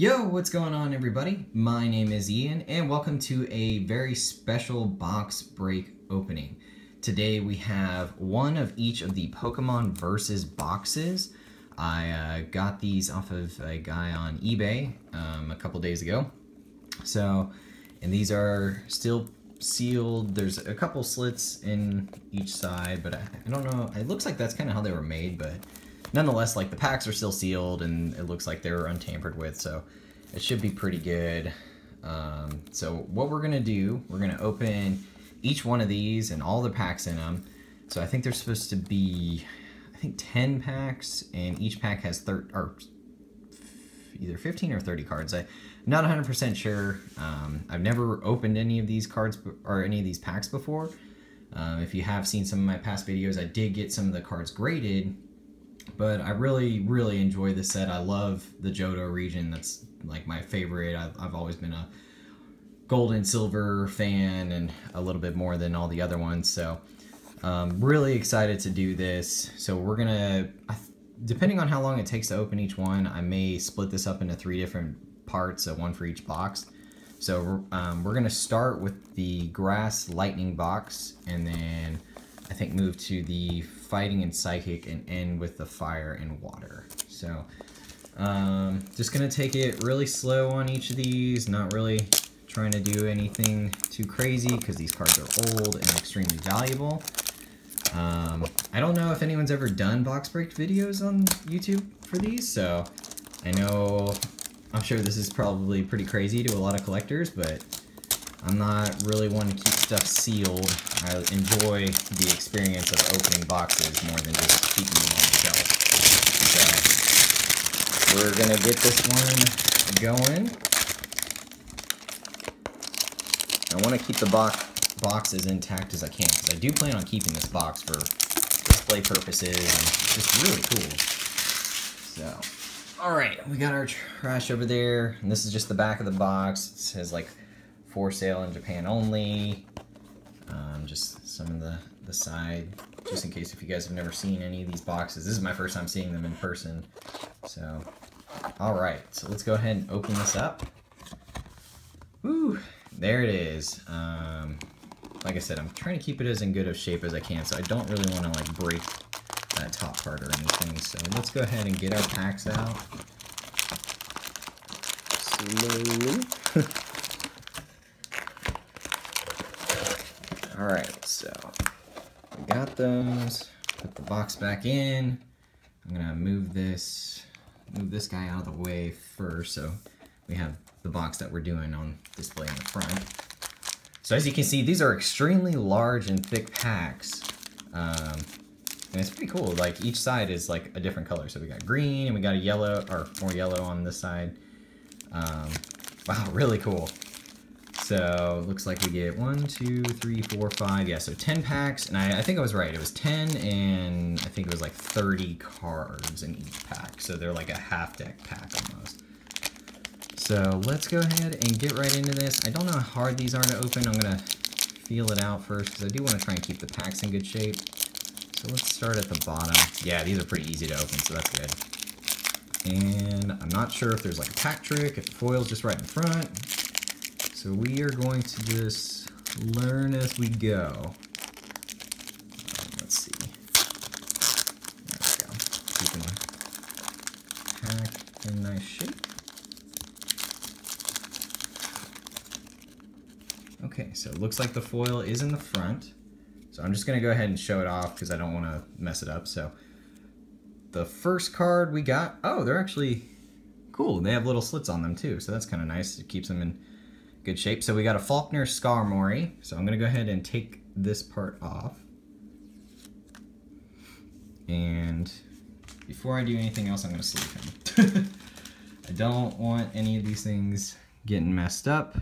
Yo, what's going on everybody? My name is Ian and welcome to a very special box break opening. Today we have one of each of the Pokemon Versus boxes. I uh, got these off of a guy on eBay um, a couple days ago. So, and these are still sealed. There's a couple slits in each side, but I, I don't know. It looks like that's kind of how they were made, but nonetheless, like the packs are still sealed and it looks like they were untampered with, so it should be pretty good. Um, so what we're gonna do, we're gonna open each one of these and all the packs in them. So I think there's supposed to be, I think 10 packs and each pack has thir or either 15 or 30 cards. I'm not 100% sure. Um, I've never opened any of these cards or any of these packs before. Um, if you have seen some of my past videos, I did get some of the cards graded but I really, really enjoy this set. I love the Johto region. That's like my favorite. I've, I've always been a gold and silver fan and a little bit more than all the other ones. So um, really excited to do this. So we're gonna, depending on how long it takes to open each one, I may split this up into three different parts, so one for each box. So um, we're gonna start with the grass lightning box and then I think move to the fighting and psychic and end with the fire and water. So um, just gonna take it really slow on each of these, not really trying to do anything too crazy because these cards are old and extremely valuable. Um, I don't know if anyone's ever done box break videos on YouTube for these, so I know, I'm sure this is probably pretty crazy to a lot of collectors, but I'm not really one to keep stuff sealed. I enjoy the experience of opening boxes more than just keeping them on the shelf. So we're gonna get this one going. I want to keep the box box as intact as I can because I do plan on keeping this box for display purposes and just really cool. So, all right, we got our trash over there, and this is just the back of the box. It says like for sale in Japan only. Um, just some of the, the side, just in case if you guys have never seen any of these boxes. This is my first time seeing them in person. So, alright, so let's go ahead and open this up. Woo, there it is. Um, like I said, I'm trying to keep it as in good of shape as I can, so I don't really want to like break that top part or anything. So let's go ahead and get our packs out. Slowly. Alright, so we got those. Put the box back in. I'm gonna move this move this guy out of the way first so we have the box that we're doing on display in the front. So as you can see, these are extremely large and thick packs. Um, and it's pretty cool. Like each side is like a different color. So we got green and we got a yellow or more yellow on this side. Um, wow, really cool. So looks like we get one, two, three, four, five. Yeah, so 10 packs. And I, I, think I was right. It was 10 and I think it was like 30 cards in each pack. So they're like a half deck pack almost. So let's go ahead and get right into this. I don't know how hard these are to open. I'm going to feel it out first because I do want to try and keep the packs in good shape. So let's start at the bottom. Yeah, these are pretty easy to open, so that's good. And I'm not sure if there's like a pack trick, if the foil's just right in front. So we are going to just learn as we go. Um, let's see. There we go. Pack in nice shape. Okay, so it looks like the foil is in the front. So I'm just going to go ahead and show it off because I don't want to mess it up. So the first card we got, oh, they're actually cool. They have little slits on them too, so that's kind of nice. It keeps them in good shape. So we got a Falkner Skarmory. So I'm going to go ahead and take this part off. And before I do anything else, I'm going to sleeve him. I don't want any of these things getting messed up.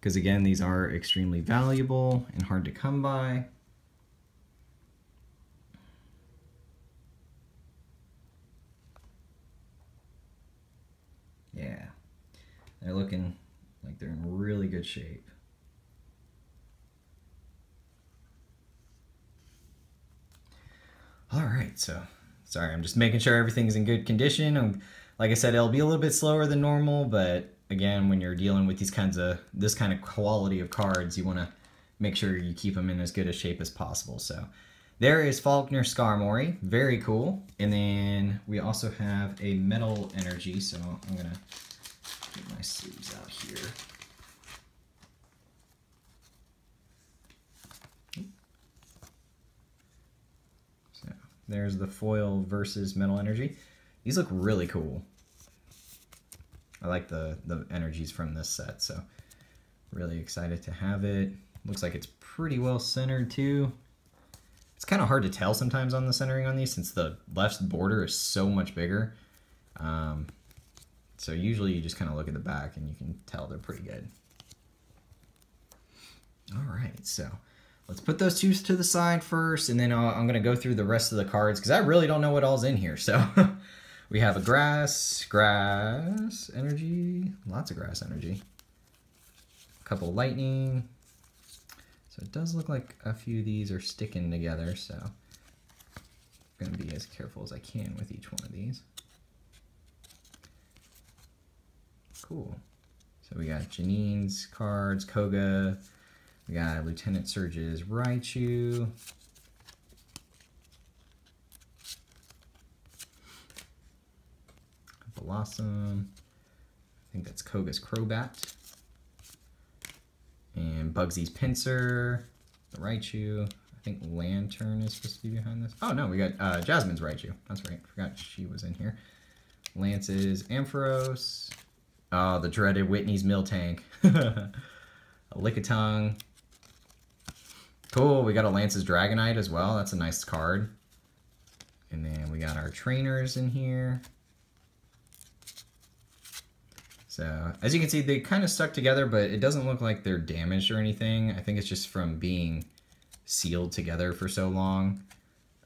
Because again, these are extremely valuable and hard to come by. Yeah, they're looking like they're in really good shape. All right, so sorry, I'm just making sure everything's in good condition. I'm like I said, it'll be a little bit slower than normal, but again, when you're dealing with these kinds of, this kind of quality of cards, you want to make sure you keep them in as good a shape as possible. So there is Falkner Skarmory, very cool. And then we also have a Metal Energy, so I'm to get my sleeves out here. So there's the foil versus Metal Energy. These look really cool. I like the, the energies from this set, so really excited to have it. Looks like it's pretty well centered too. It's kind of hard to tell sometimes on the centering on these since the left border is so much bigger. Um, so usually you just kind of look at the back and you can tell they're pretty good. All right, so let's put those two to the side first, and then i am going to go through the rest of the cards because I really don't know what all's in here. So we have a grass, grass energy, lots of grass energy, a couple lightning, so it does look like a few of these are sticking together, so I'm going to be as careful as I can with each one of these. Cool. So we got Janine's cards, Koga, we got Lieutenant Surge's Raichu, Blossom, I think that's Koga's Crobat and Bugsy's Pinsir, the Raichu. I think Lanturn is supposed to be behind this. Oh no, we got uh, Jasmine's Raichu. That's right, forgot she was in here. Lance's Ampharos. Oh, the dreaded Whitney's Miltank. a Lickitung. Cool, we got a Lance's Dragonite as well. That's a nice card. And then we got our trainers in here. So as you can see, they kind of stuck together, but it doesn't look like they're damaged or anything. I think it's just from being sealed together for so long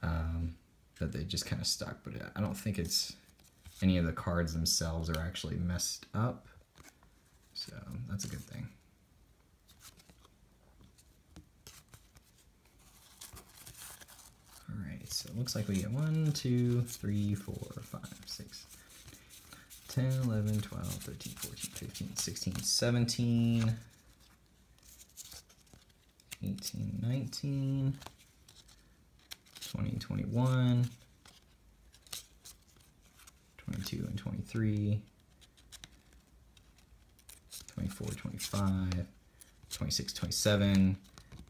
um, that they just kind of stuck. But I don't think it's any of the cards themselves are actually messed up. So that's a good thing. All right, so it looks like we get one, two, three, four, five, six, 10, 11, 12, 13, 14, 15, 16, 17, 18, 19, 20, 21, 22 and 23, 24, 25, 26, 27,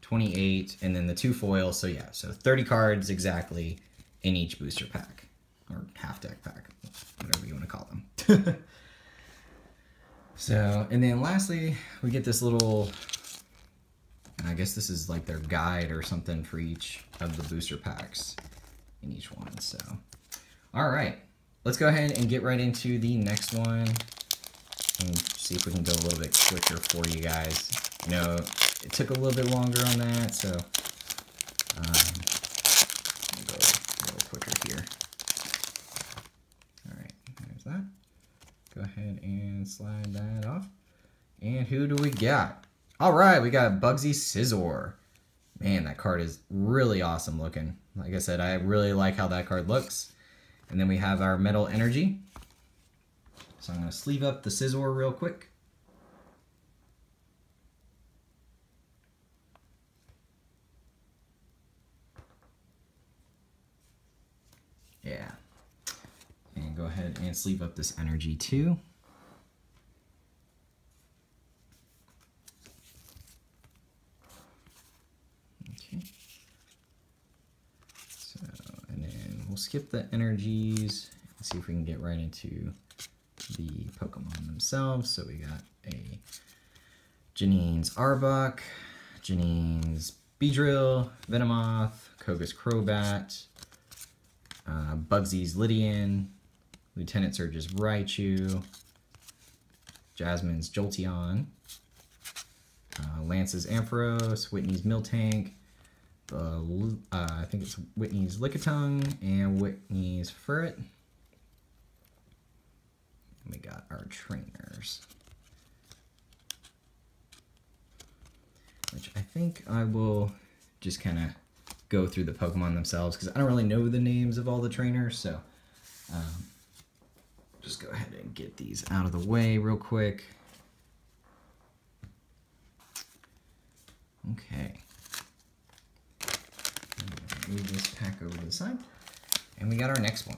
28, and then the two foils. So yeah, so 30 cards exactly in each booster pack or half deck pack, whatever you want to call them. so, and then lastly, we get this little, and I guess this is like their guide or something for each of the booster packs in each one. So, all right, let's go ahead and get right into the next one and see if we can go a little bit quicker for you guys. You know, it took a little bit longer on that, so um, go a little quicker here. All right, there's that. Go ahead and slide that off. And who do we got? All right, we got Bugsy Scizor. Man, that card is really awesome looking. Like I said, I really like how that card looks. And then we have our Metal Energy. So I'm going to sleeve up the Scizor real quick. Yeah, And go ahead and sleeve up this energy too. Okay. So, and then we'll skip the energies and see if we can get right into the Pokemon themselves. So we got a Janine's Arbok, Janine's Beedrill, Venomoth, Koga's Crobat, uh, Bugsy's Ledian, Lieutenant Surge's Raichu, Jasmine's Jolteon, uh, Lance's Ampharos, Whitney's Miltank, uh, I think it's Whitney's Lickitung, and Whitney's Furret. we got our trainers. Which I think I will just kind of go through the Pokemon themselves because I don't really know the names of all the trainers, so um, just go ahead and get these out of the way real quick. Okay. Move this pack over to the side. And we got our next one.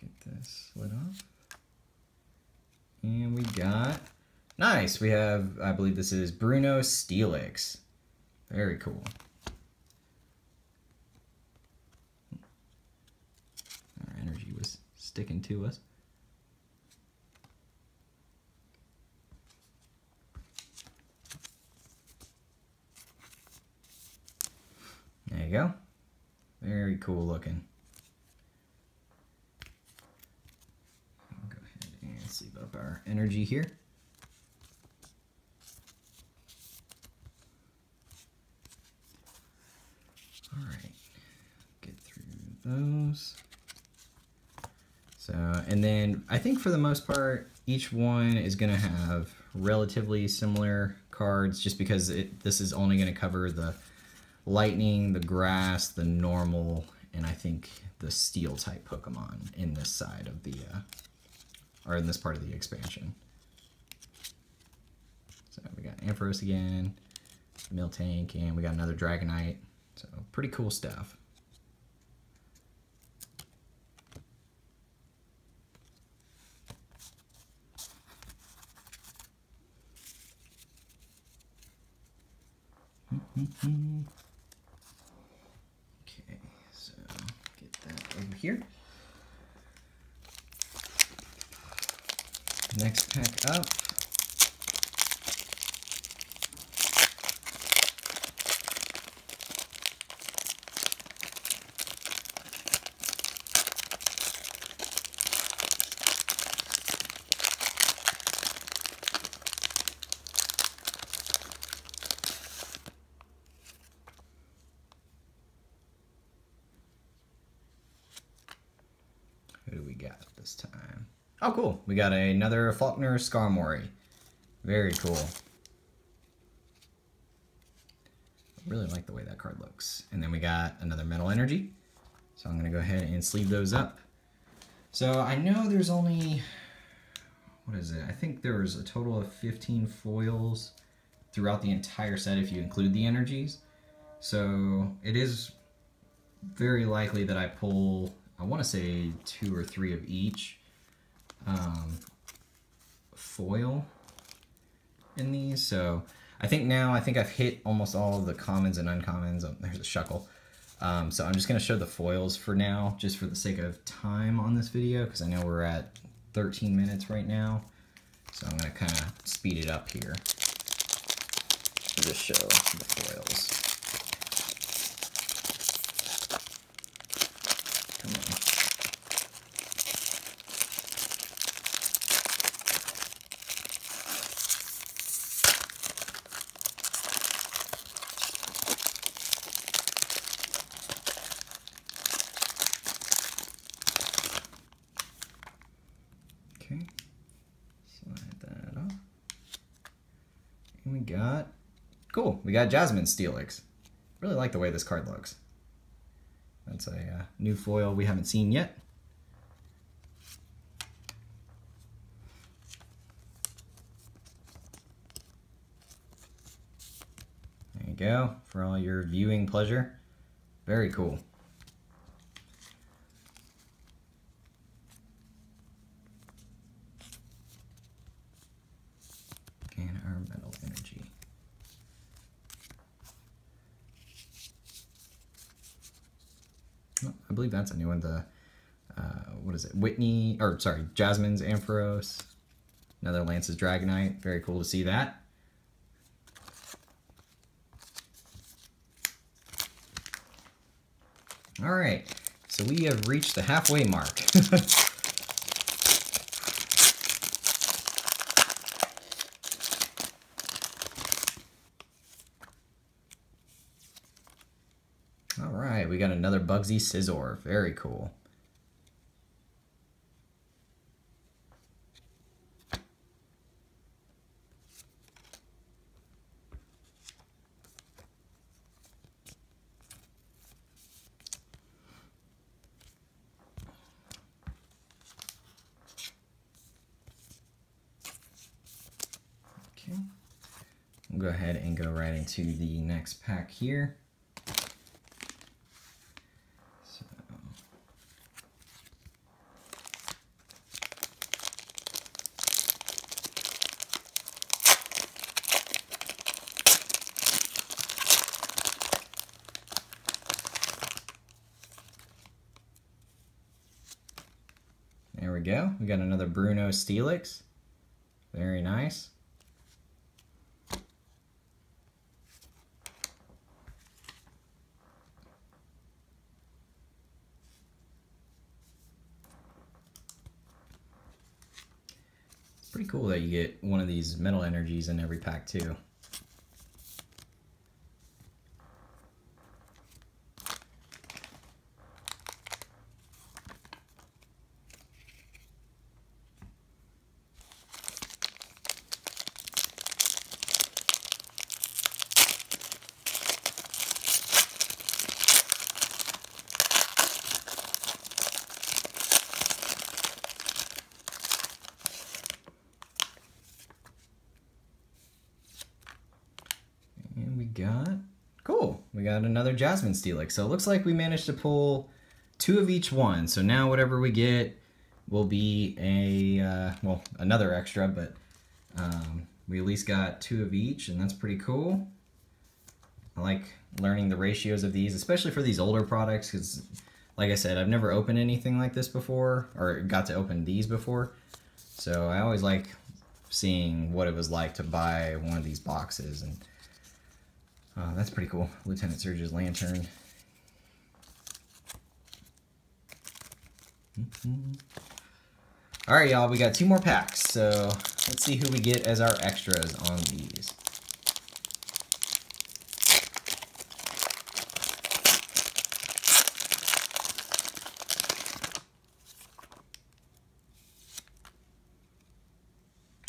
Get this lid off. And we got, nice, we have, I believe this is Bruno Steelix. Very cool. Our energy was sticking to us. There you go. Very cool looking. Go ahead and sleeve up our energy here. All right, get through those. So, I think for the most part, each one is gonna have relatively similar cards just because it, this is only gonna cover the lightning, the grass, the normal, and I think the steel type Pokemon in this side of the, uh, or in this part of the expansion. So we got Ampharos again, Miltank, and we got another Dragonite. So pretty cool stuff. Okay, so get that over here. Next pack up. Who do we got this time? Oh, cool. We got another Falkner Skarmory. Very cool. Really like the way that card looks. And then we got another Metal Energy. So I'm going to go ahead and sleeve those up. So I know there's only, what is it? I think there's a total of 15 foils throughout the entire set if you include the energies. So it is very likely that I pull, I want to say two or three of each um, foil in these. So I think now, I think I've hit almost all the commons and uncommons. Oh, there's a Shuckle. Um, so I'm just going to show the foils for now, just for the sake of time on this video, because I know we're at 13 minutes right now. So I'm going to kind of speed it up here to just show the foils. Come on. Okay, slide that off. And we got, cool, we got Jasmine Steelix. Really like the way this card looks. That's a uh, new foil we haven't seen yet. There you go, for all your viewing pleasure. Very cool. and our metal energy. Oh, I believe that's a new one. The uh, what is it? Whitney, or sorry, Jasmine's Ampharos. Another Lance's Dragonite. Very cool to see that. All right, so we have reached the halfway mark. another Bugsy Scizor. Very cool. Okay. We'll go ahead and go right into the next pack here. We go. We got another Bruno Steelix. Very nice. It's pretty cool that you get one of these metal energies in every pack too. And we got, another Jasmine Steelix. So it looks like we managed to pull two of each one. So now whatever we get will be a, uh, well, another extra, but um, we at least got two of each and that's pretty cool. I like learning the ratios of these, especially for these older products, because like I said, I've never opened anything like this before, or got to open these before. So I always like seeing what it was like to buy one of these boxes and uh, that's pretty cool. Lieutenant Surge's Lanturn. All right, y'all, we got two more packs. So let's see who we get as our extras on these.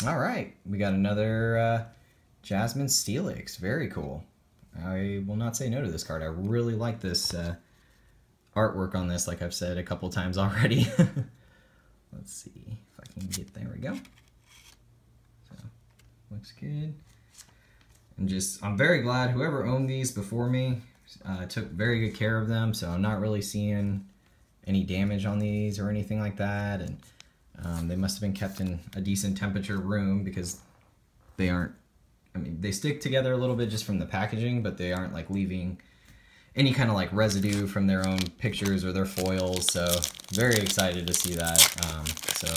All right, we got another uh, Jasmine Steelix. Very cool. I will not say no to this card. I really like this uh, artwork on this, like I've said a couple times already. Let's see if I can get, there we go. So, looks good. And just, I'm very glad whoever owned these before me uh, took very good care of them, so I'm not really seeing any damage on these or anything like that. And um, they must have been kept in a decent temperature room because they aren't I mean, they stick together a little bit just from the packaging, but they aren't like leaving any kind of like residue from their own pictures or their foils. So very excited to see that. Um, so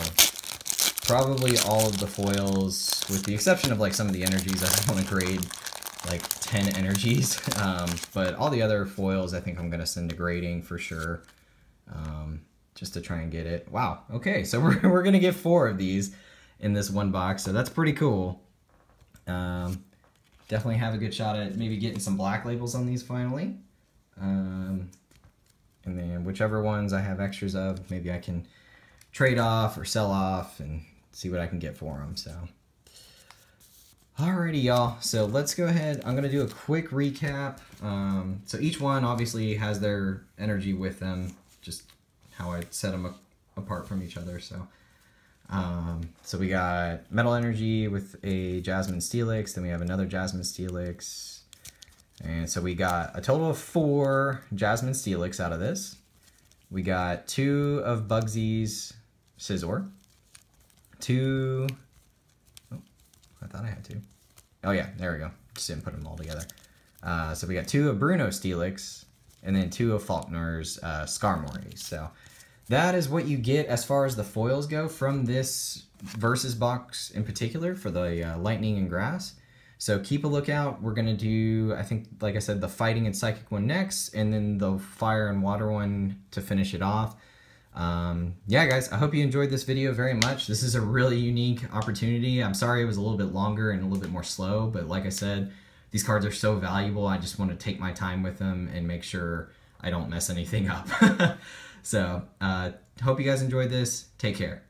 probably all of the foils, with the exception of like some of the energies, I don't want to grade like 10 energies. Um, but all the other foils, I think I'm going to send to grading for sure. Um, just to try and get it. Wow. Okay. So we're, we're going to get four of these in this one box. So that's pretty cool. Um, definitely have a good shot at maybe getting some black labels on these finally. Um, and then whichever ones I have extras of, maybe I can trade off or sell off and see what I can get for them. So, alrighty, y'all. So let's go ahead. I'm gonna do a quick recap. Um, so each one obviously has their energy with them, just how I set them apart from each other. So. Um, so we got Metal Energy with a Jasmine Steelix, then we have another Jasmine Steelix. And so we got a total of four Jasmine Steelix out of this. We got two of Bugsy's Scizor. Two, oh, I thought I had two. Oh yeah, there we go. Just didn't put them all together. Uh, so we got two of Bruno Steelix, and then two of Falkner's uh, Skarmory. So that is what you get as far as the foils go from this versus box in particular for the uh, lightning and grass. So keep a lookout. We're going to do, I think, like I said, the fighting and psychic one next, and then the fire and water one to finish it off. Um, yeah, guys, I hope you enjoyed this video very much. This is a really unique opportunity. I'm sorry it was a little bit longer and a little bit more slow, but like I said, these cards are so valuable. I just want to take my time with them and make sure I don't mess anything up. So, uh, hope you guys enjoyed this. Take care.